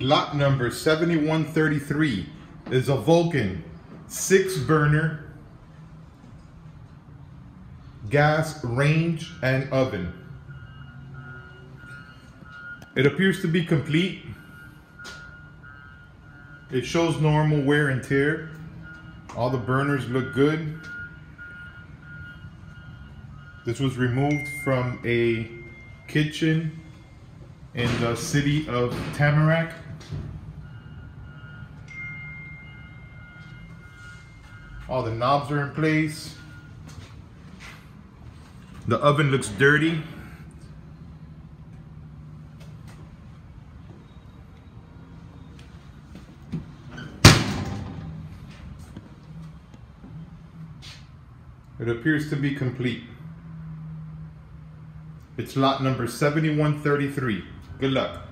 Lot number 7133 is a Vulcan six burner gas range and oven. It appears to be complete. It shows normal wear and tear. All the burners look good. This was removed from a kitchen in the city of Tamarack. All the knobs are in place. The oven looks dirty. It appears to be complete. It's lot number 7133. Good luck.